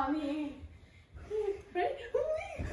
Mommy.